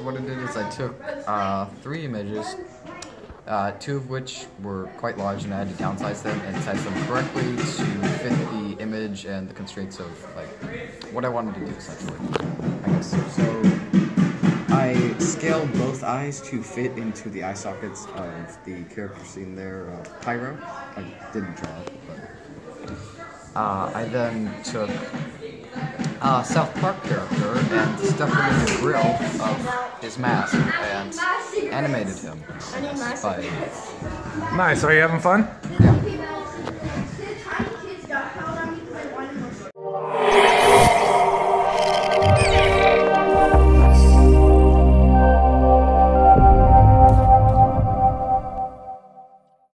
so what I did is I took uh, three images, uh, two of which were quite large, and I had to downsize them and size them correctly to fit the image and the constraints of like what I wanted to do essentially. I guess. So I scaled both eyes to fit into the eye sockets of the character seen there, uh, Pyro. I didn't draw it, but Uh, I then took uh, South Park character and stuck him in the grill of his mask and animated him. By Nice. Are you having fun?